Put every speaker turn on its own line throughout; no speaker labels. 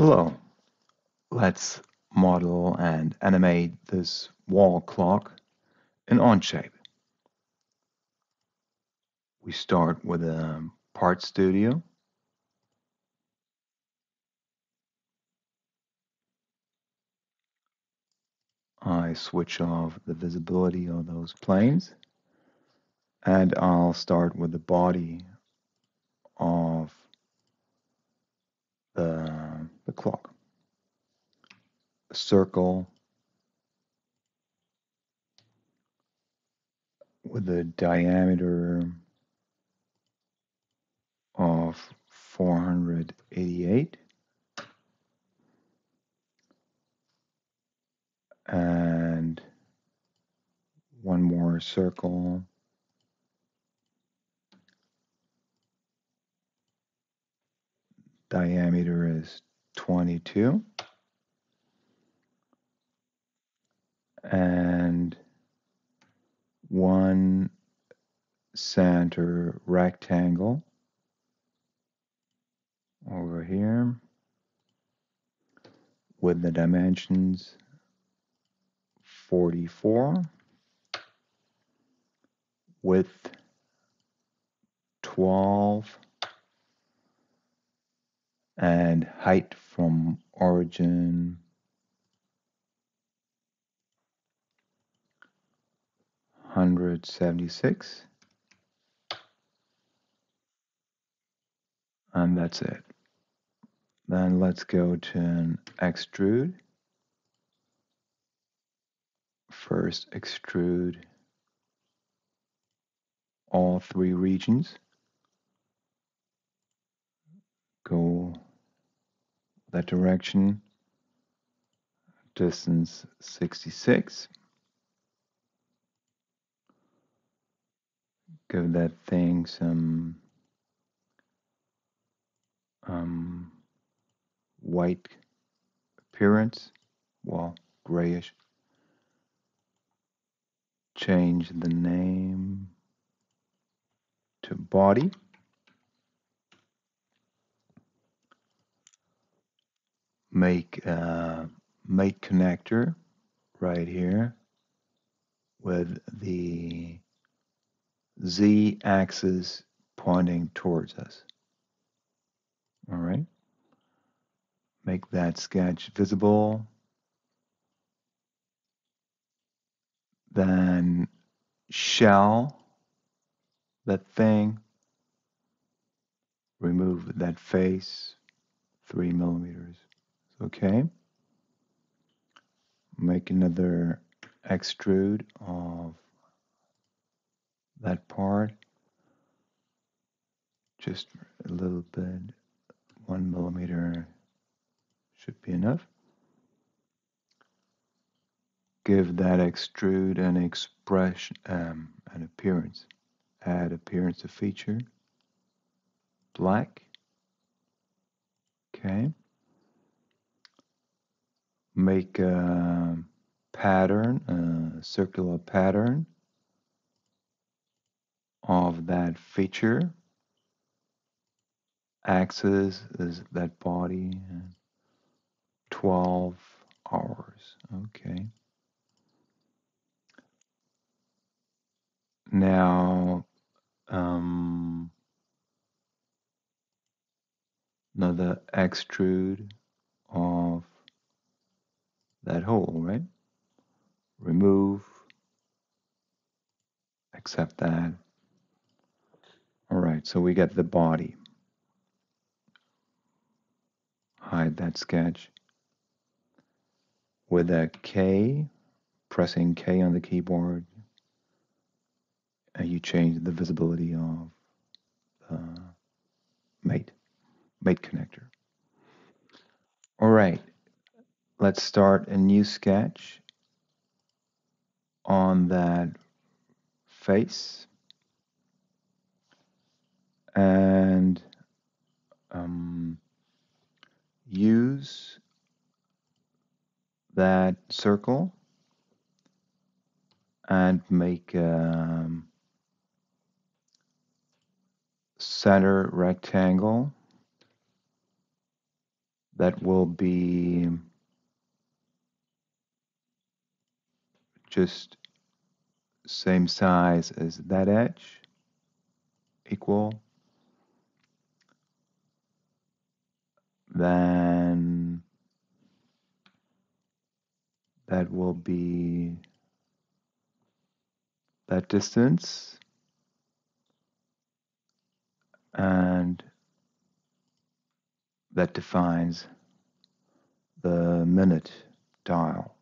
Hello, let's model and animate this wall clock in Onshape. We start with a part studio. I switch off the visibility of those planes and I'll start with the body of the, the clock. Circle with a diameter of 488 and one more circle diameter is 22 and one center rectangle over here with the dimensions 44 width 12 and height from origin. 176 and that's it. Then let's go to an extrude. First extrude all three regions. Go that direction. Distance 66 give that thing some um, white appearance well grayish. Change the name to body make uh, a mate connector right here with the z axis pointing towards us. All right. Make that sketch visible. Then shell that thing. Remove that face, three millimeters. Okay. Make another extrude of that part. Just a little bit, one millimeter should be enough. Give that extrude an expression, um, an appearance. Add appearance to feature. Black. Okay make a pattern, a circular pattern of that feature. Axis is that body, 12 hours, okay. Now, um, another extrude of that hole, right? Remove, accept that. All right, so we get the body. Hide that sketch. With a K, pressing K on the keyboard, and you change the visibility of the mate, mate connector. All right, let's start a new sketch on that face. And um, use that circle and make a um, center rectangle that will be just same size as that edge, equal. Then that will be that distance and that defines the minute dial.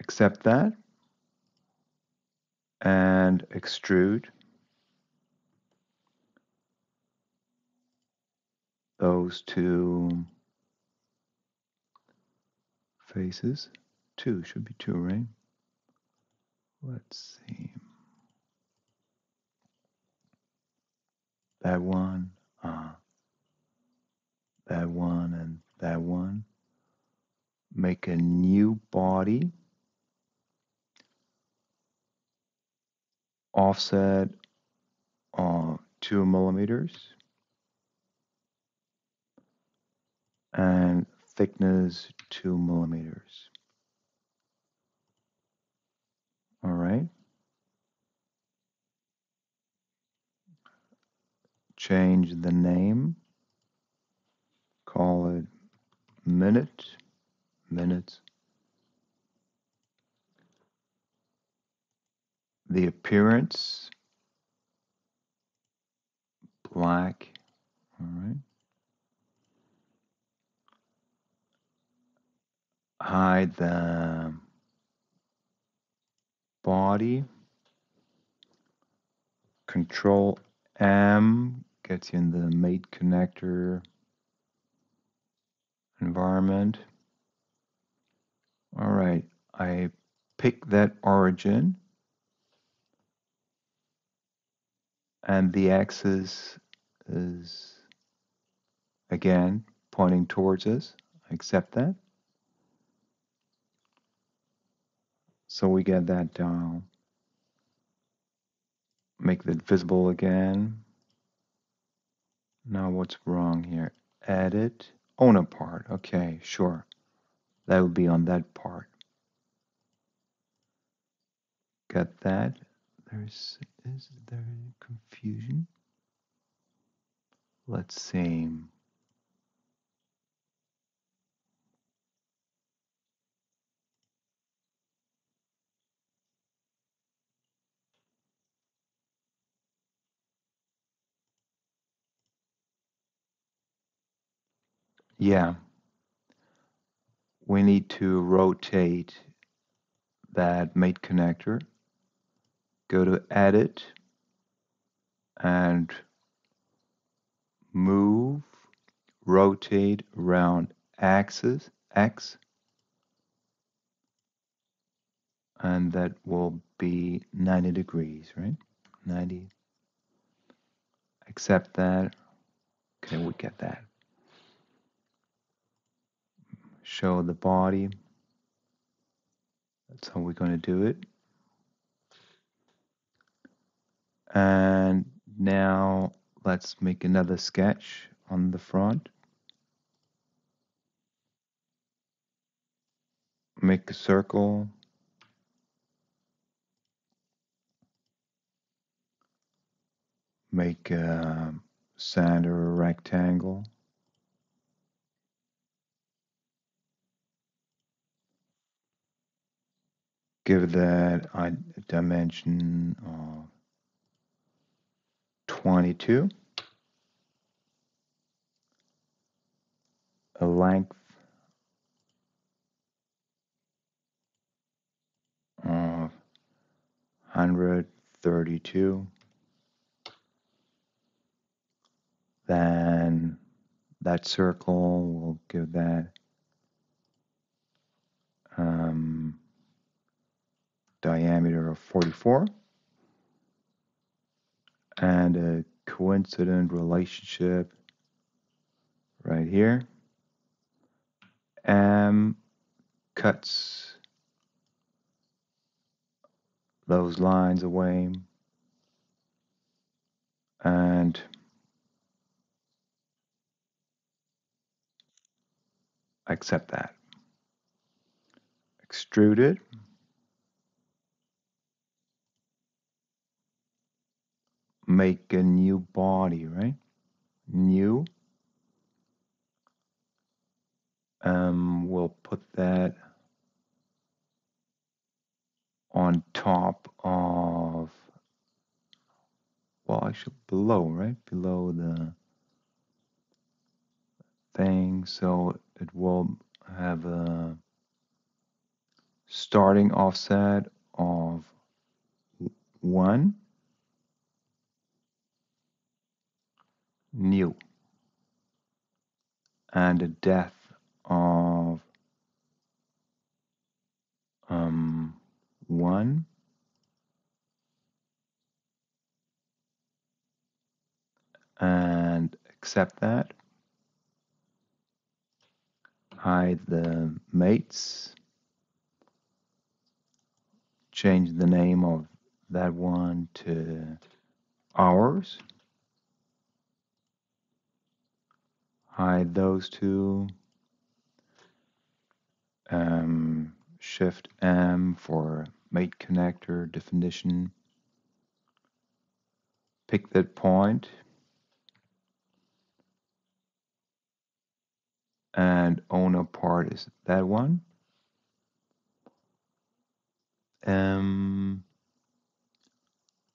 Accept that and extrude those two faces. Two, should be two, right? Let's see. That one, uh, that one, and that one. Make a new body. Offset uh, two millimeters. And thickness two millimeters. All right. Change the name. Call it minute, minutes. The appearance, black. All right. Hide the body. Control M gets you in the mate connector environment. All right, I pick that origin and the axis is again pointing towards us. I accept that. So we get that dial. Make that visible again. Now what's wrong here? Edit. Owner part. Okay, sure. That will be on that part. Got that? There's is there confusion? Let's see. Yeah. We need to rotate that mate connector. Go to edit and move, rotate around axis X and that will be 90 degrees, right? 90. Accept that. Okay, we get that. Show the body. That's how we're going to do it. And now let's make another sketch on the front. Make a circle. Make a center rectangle. Give that a dimension of 22. A length of 132. Then that circle will give that um, diameter of 44 and a coincident relationship right here. M cuts those lines away and accept that. Extrude it. Make a new body, right? New. Um, we'll put that on top of, well, actually below, right? Below the thing. So it will have a starting offset of one new and a death of um, one. And accept that. Hide the mates. Change the name of that one to hours hide those two. Um, shift M for mate connector definition. Pick that point. And owner part is that one. Um,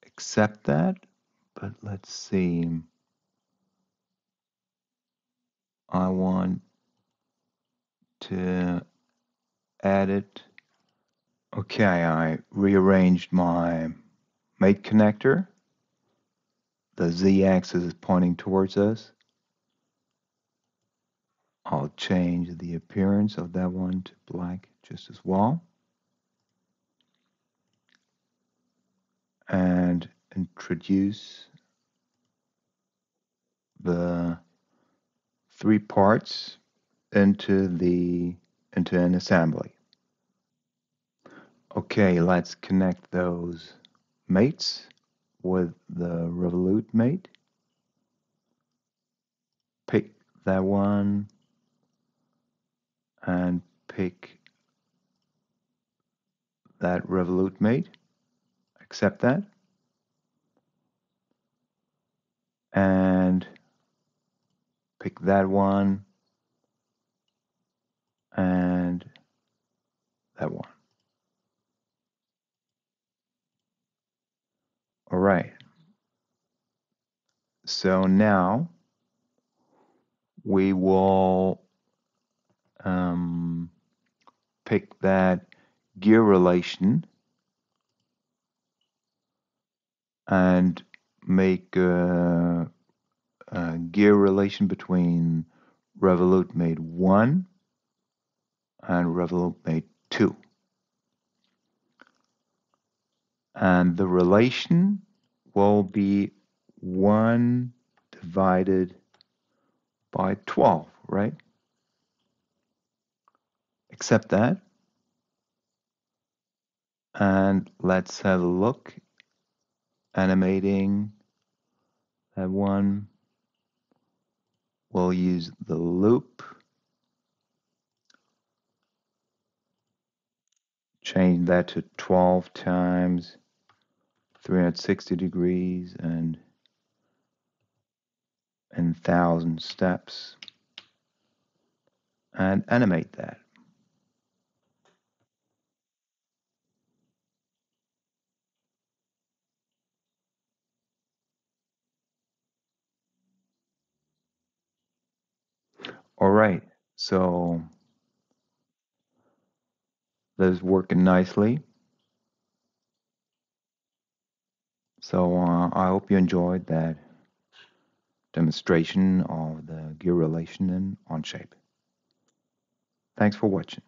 accept that but let's see I want to add it. Okay I rearranged my mate connector. The z-axis is pointing towards us. I'll change the appearance of that one to black just as well. And introduce the three parts into the into an assembly. Okay, let's connect those mates with the Revolute mate. Pick that one and pick that Revolute mate. Accept that. And pick that one and that one. All right. So now we will um, pick that gear relation and make a gear relation between Revolute Mate 1 and Revolute Mate 2. And the relation will be 1 divided by 12, right? Accept that. And let's have a look. Animating that one. We'll use the loop. Change that to 12 times 360 degrees and and thousand steps and animate that. All right, so that is working nicely. So uh, I hope you enjoyed that demonstration of the gear relation in Onshape. Thanks for watching.